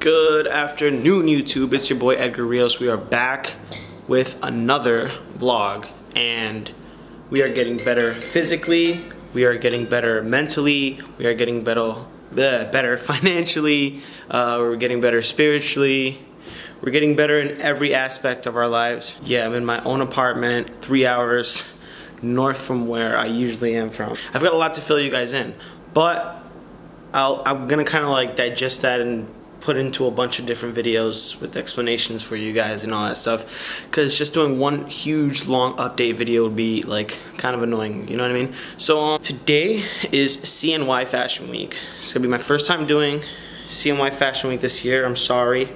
Good afternoon, YouTube. It's your boy Edgar Rios. We are back with another vlog, and we are getting better physically. We are getting better mentally. We are getting better, bleh, better financially. Uh, we're getting better spiritually. We're getting better in every aspect of our lives. Yeah, I'm in my own apartment, three hours north from where I usually am from. I've got a lot to fill you guys in, but I'll, I'm gonna kind of like digest that and put into a bunch of different videos with explanations for you guys and all that stuff. Because just doing one huge long update video would be like kind of annoying you know what I mean? So um, today is CNY Fashion Week. It's gonna be my first time doing CNY Fashion Week this year. I'm sorry.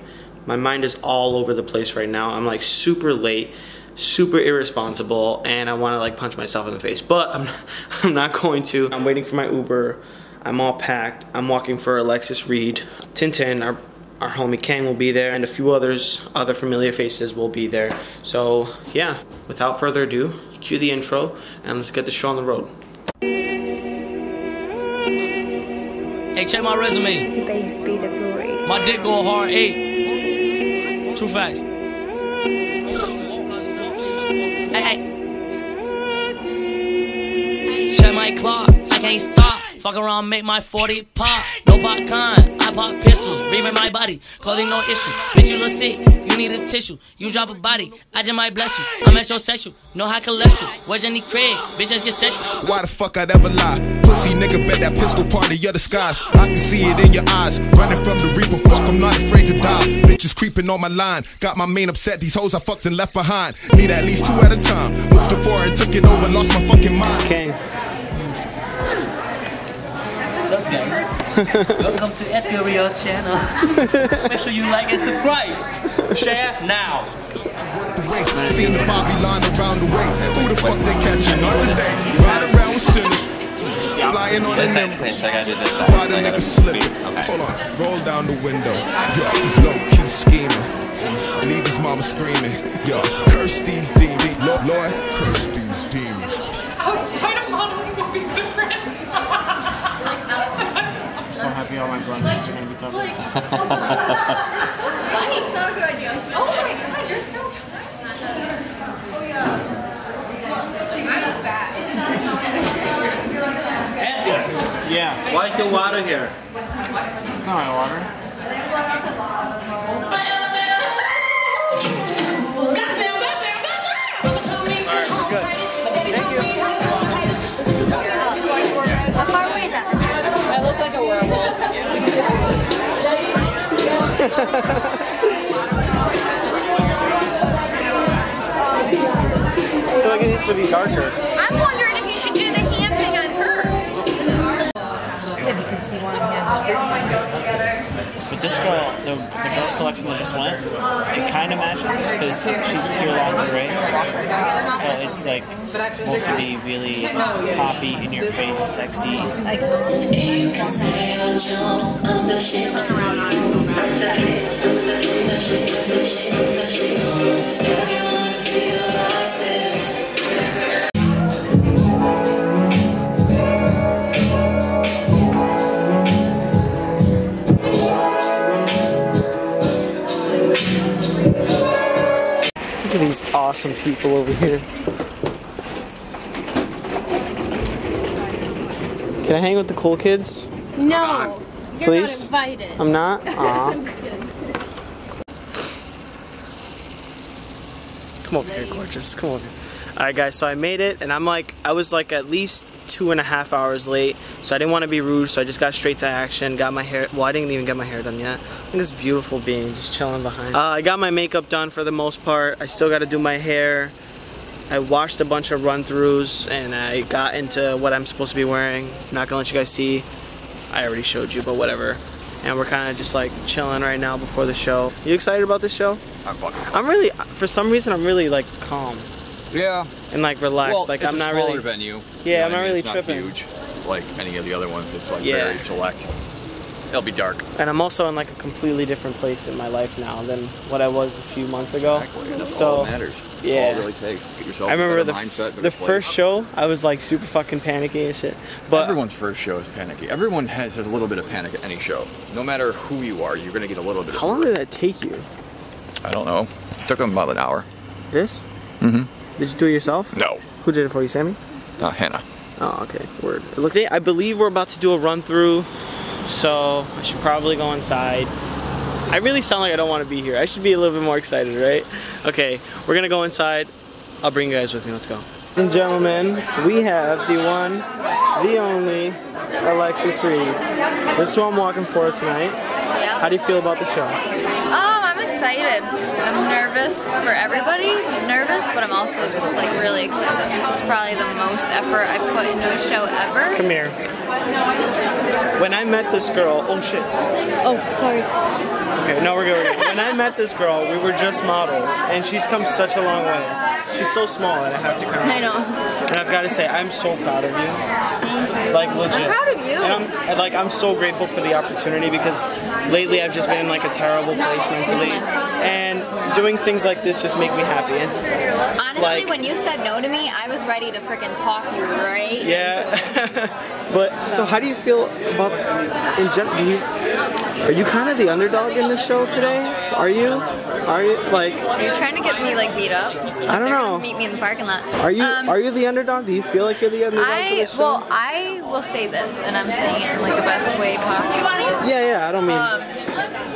My mind is all over the place right now. I'm like super late super irresponsible and I want to like punch myself in the face. But I'm, I'm not going to. I'm waiting for my Uber I'm all packed. I'm walking for Alexis Reed. Tintin, our, our homie Kang will be there, and a few others, other familiar faces will be there. So yeah, without further ado, cue the intro, and let's get the show on the road. Hey, check my resume. to base be the glory. My dick go hard eight. True facts. Hey, hey. Check my clock. I can't stop. Fuck around, make my 40 pop. No popcorn, I pop pistols. Reaming my body, clothing no issue. Bitch, you look sick, you need a tissue. You drop a body, I just might bless you. I'm metrosexual, no high cholesterol. Where's Jenny Craig? Bitch, let's get sexual. Why the fuck I'd ever lie? Pussy nigga, bet that pistol part of your disguise. I can see it in your eyes. Running from the reaper, fuck, I'm not afraid to die. Bitches creeping on my line. Got my main upset, these hoes I fucked and left behind. Need at least two at a time. Moved to four and took it over, lost my fucking mind. Kang, What's up guys? Welcome to Edgar Rios channel. Make sure you like and subscribe. Share now. Seen the Bobby line around the way. Who the fuck they catching? Not today. Ride around with sinners. Flying on the nimbus. Spot a nigga slipping. Hold on, roll down the window. Yo, low key scheming. Leave his mama screaming. Yo, curse these demons. Lord, Lord, curse these demons. outside of modeling will be good friends. all my blunders are gonna be covered. Oh funny, so good, yes. Oh my god, you're so tiny. Oh yeah. I'm fat. Yeah, Why is the water here? it's not my water. I feel like it needs to be darker. Because you want him. But this girl, the, the girls collection that just went, it kind of matches because she's pure lingerie. So it's like supposed to be really poppy, in your face, sexy. You can say what you want, I'm the shit. I'm the shit, I'm the shit, I'm the shit, awesome people over here. Can I hang with the cool kids? No, you're Please? not invited. I'm not? Aw. Come over here, gorgeous. Come over. Alright guys, so I made it and I'm like, I was like at least two and a half hours late. So I didn't want to be rude, so I just got straight to action. Got my hair, well I didn't even get my hair done yet. Look at this beautiful being just chilling behind. Uh, I got my makeup done for the most part. I still got to do my hair. I watched a bunch of run-throughs and I got into what I'm supposed to be wearing. I'm Not gonna let you guys see. I already showed you, but whatever. And we're kind of just like chilling right now before the show. You excited about this show? I'm fucking. I'm really, for some reason, I'm really like calm Yeah. and like relaxed. Well, like it's I'm a not smaller really. venue. Yeah, you know I'm not really it's tripping. Not huge, like any of the other ones. It's like Yeah. very select. It'll be dark. And I'm also in like a completely different place in my life now than what I was a few months ago. Exactly. That's So all that matters. That's Yeah. all it really takes. Get yourself I remember the, mindset, the first show, I was like super fucking panicky and shit. But Everyone's first show is panicky. Everyone has, has a little bit of panic at any show. No matter who you are, you're gonna get a little bit of how long did that take you? I don't know. It took them about an hour. This? Mm-hmm. Did you do it yourself? No. Who did it for you, Sammy? Uh, Hannah. Oh, okay. Word. Look, I believe we're about to do a run through, so I should probably go inside. I really sound like I don't want to be here. I should be a little bit more excited, right? Okay, we're gonna go inside. I'll bring you guys with me. Let's go. Ladies and gentlemen, we have the one, the only Alexis Reed. This is who I'm walking for tonight. How do you feel about the show? I'm excited. I'm nervous for everybody who's nervous, but I'm also just like really excited. This is probably the most effort I put into a show ever. Come here. When I met this girl, oh shit. Oh, sorry. Okay, no, we're good. We're good. When I met this girl, we were just models, and she's come such a long way. She's so small and I have to come. I know. And I've got to say, I'm so proud of you. Like legit. I'm proud of you. And I'm and, like I'm so grateful for the opportunity because lately I've just been in like a terrible place mentally, and doing things like this just make me happy. It's- Honestly, Like- when you said no to me, I was ready to freaking talk you right. yeah. but so how do you feel about in general? Are you kind of the underdog in this show today? Are you? Are you like? Are you trying to get me like beat up? I don't know. Meet me in the parking lot. Are you Um, are you the underdog? Do you feel like you're the underdog I well, I will say this, and I'm saying it in like the best way possible. yeah, yeah. I don't mean. Um,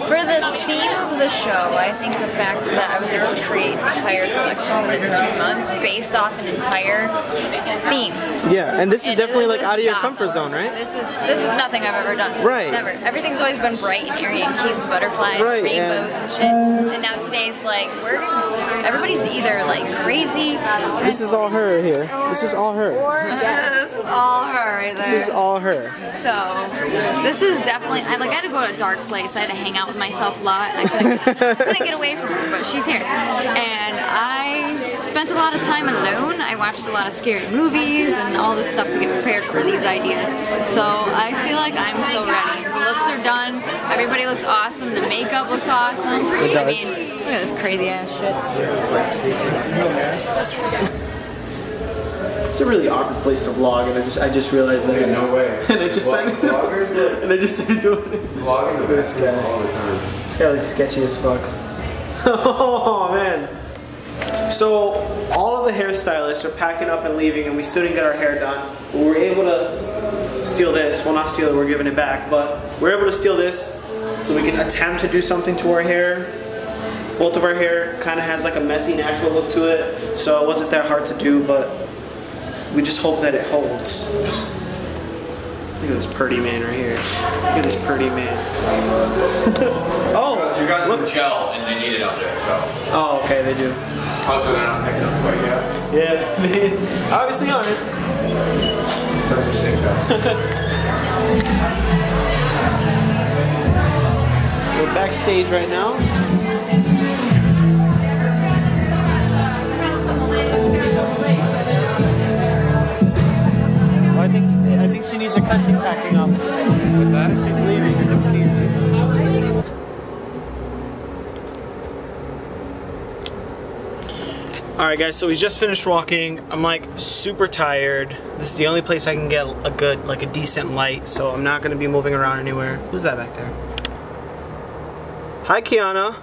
for the theme of the show, I think the fact that I was able to create an entire collection within two months based off an entire theme. yeah, and this is And definitely it like out of your comfort zone, right? This is this is nothing I've ever done. Right. Never. Everything's always been bright and airy and cute and butterflies Right, and rainbows yeah. and shit. And now today's like we're everybody's either like crazy. This is all her here. This is all her. this is all her right there. This is all her. So this is definitely I like I had to go to a dark place. I had to hang out with myself a lot. I couldn't, couldn't get away from her, but she's here. And I spent a lot of time alone. I watched a lot of scary movies and all this stuff to get prepared for these ideas. So I feel like I'm so ready. The looks are done. Everybody looks awesome. The makeup looks awesome. It I does. mean, look at this crazy ass shit. It's a really awkward place to vlog, and I just I just realized that. no way. and I just started Vloggers look and I just started doing it. vlogging at this guy. all the time. This guy looks sketchy as fuck. oh man. So all of the hairstylists are packing up and leaving, and we still didn't get our hair done. We were able to steal this. Well, not steal it. We're giving it back, but we're able to steal this so we can attempt to do something to our hair. Both of our hair kind of has like a messy, natural look to it, so it wasn't that hard to do, but we just hope that it holds. Look at this pretty man right here. Look at this pretty man. oh, You guys look. gel and they need it out there, so. Oh, okay, they do. Also, they're not picking up quite yet. Yeah, they obviously aren't. Such a. We're backstage right now. She needs a cut. She's packing up. With that, she's leaving. I think she needs to leave. All right, guys. So we just finished walking. I'm like super tired. This is the only place I can get a good, like a decent light. So I'm not gonna be moving around anywhere. Who's that back there? Hi, Kiana.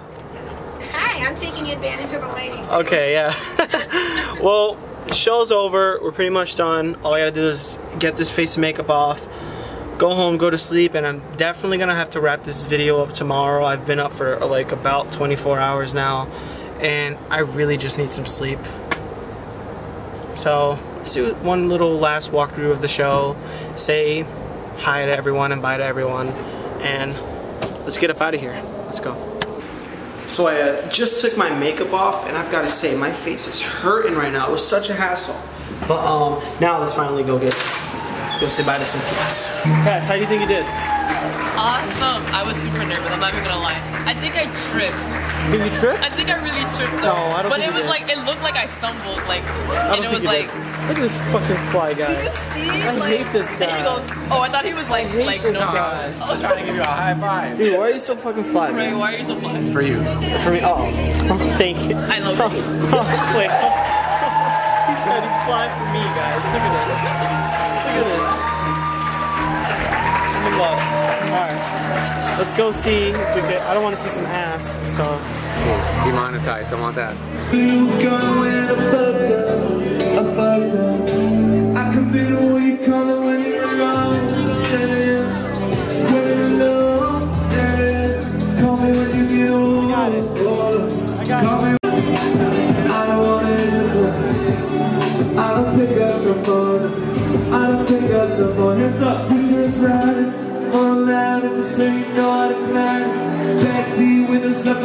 Hi, I'm taking advantage of the lady. Okay, yeah. well, show's over. We're pretty much done. All I gotta do is get this face makeup off, go home, go to sleep, and I'm definitely gonna have to wrap this video up tomorrow. I've been up for like about 24 hours now, and I really just need some sleep. So, let's do one little last walkthrough of the show, say hi to everyone and bye to everyone, and let's get up out of here. Let's go. So I uh, just took my makeup off, and I've got to say, my face is hurting right now. It was such a hassle. But um, now let's finally go get go say bye to some peeps. Cass, how do you think you did? Awesome. I was super nervous. I'm not even gonna lie. I think I tripped. Did you trip? I think I really tripped. No, Though. I don't But think it was did. like it looked like I stumbled. Like don't and it was you like did. Look at this fucking fly guy. I hate this And he guy. goes, oh, I thought he was like, like, this no. guy. I was trying to give you a high five. Dude, why are you so fucking fly, Ray, why are you so fly? It's For you. For me, oh, thank you. I love you. Wait, he said he's fly for me, guys. Look at this. Look at this. I'm in love. All right, let's go see if we get. I don't want to see some ass, so. Demonetized. Don't want that. Alright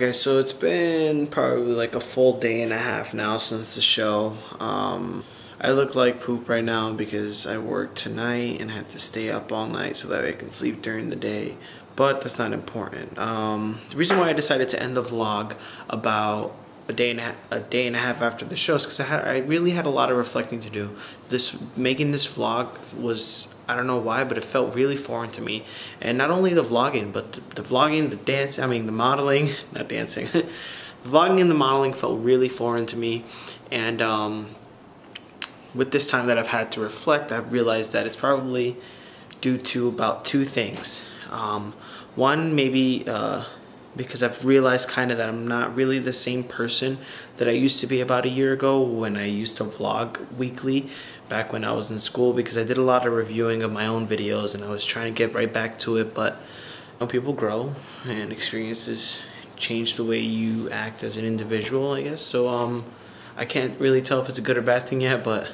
guys, so it's been probably like a full day and a half now since the show. Um, I look like poop right now because I worked tonight and had to stay up all night so that I can sleep during the day. But that's not important. Um, the reason why I decided to end the vlog about a day and a, a day and a half after the show is because I, had, I really had a lot of reflecting to do. This making this vlog was I don't know why, but it felt really foreign to me. And not only the vlogging, but the, the vlogging, the dance, I mean the modeling, not dancing. the vlogging and the modeling felt really foreign to me. And um, with this time that I've had to reflect, I've realized that it's probably due to about two things. Um, one, maybe uh, because I've realized kind of that I'm not really the same person that I used to be about a year ago when I used to vlog weekly back when I was in school because I did a lot of reviewing of my own videos and I was trying to get right back to it but you know, people grow and experiences change the way you act as an individual I guess so um I can't really tell if it's a good or bad thing yet but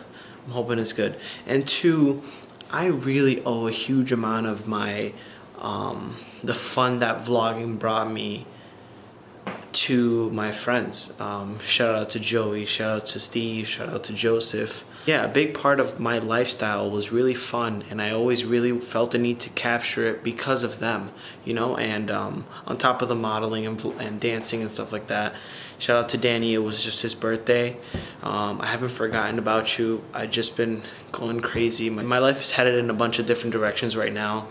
I'm hoping it's good and two I really owe a huge amount of my um, the fun that vlogging brought me to my friends. Um, shout out to Joey, shout out to Steve, shout out to Joseph. Yeah, a big part of my lifestyle was really fun, and I always really felt the need to capture it because of them, you know. And um, on top of the modeling and, and dancing and stuff like that, shout out to Danny. It was just his birthday. Um, I haven't forgotten about you. I've just been going crazy. My, my life is headed in a bunch of different directions right now,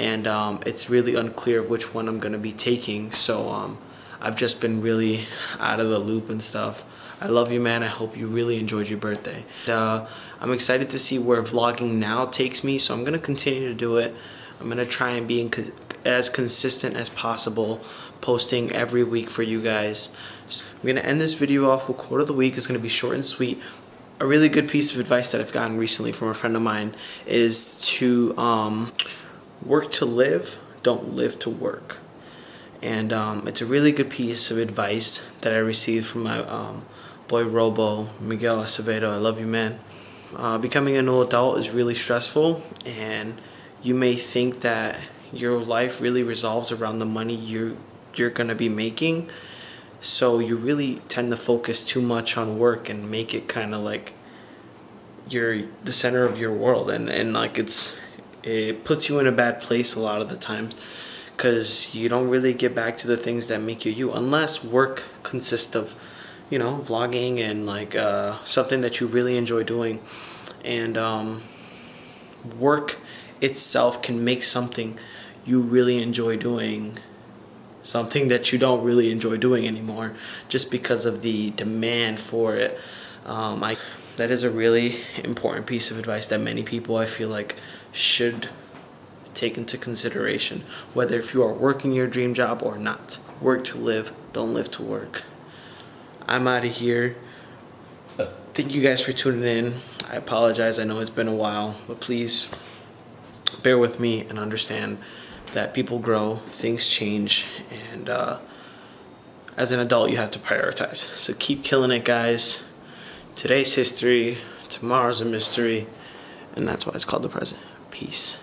and um, it's really unclear of which one I'm gonna be taking. So. Um, I've just been really out of the loop and stuff. I love you, man. I hope you really enjoyed your birthday. Uh, I'm excited to see where vlogging now takes me, so I'm gonna continue to do it. I'm gonna try and be co as consistent as possible, posting every week for you guys. So I'm gonna end this video off with quote of the week. It's gonna be short and sweet. A really good piece of advice that I've gotten recently from a friend of mine is to um, work to live, don't live to work and um, it's a really good piece of advice that I received from my um, boy Robo Miguel Acevedo. I love you, man. Uh, becoming an adult is really stressful, and you may think that your life really resolves around the money you you're gonna be making. So you really tend to focus too much on work and make it kind of like you're the center of your world, and and like it's it puts you in a bad place a lot of the times because you don't really get back to the things that make you you unless work consists of you know vlogging and like uh, something that you really enjoy doing and um, work itself can make something you really enjoy doing something that you don't really enjoy doing anymore just because of the demand for it um, I, that is a really important piece of advice that many people I feel like should take into consideration whether if you are working your dream job or not. Work to live, don't live to work. I'm out of here. Thank you guys for tuning in. I apologize, I know it's been a while, but please bear with me and understand that people grow, things change, and uh, as an adult, you have to prioritize. So keep killing it, guys. Today's history, tomorrow's a mystery, and that's why it's called the present. Peace.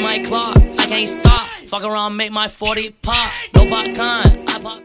My clock, I can't stop. Fuck around, make my 40 pop. No popcorn, I pop.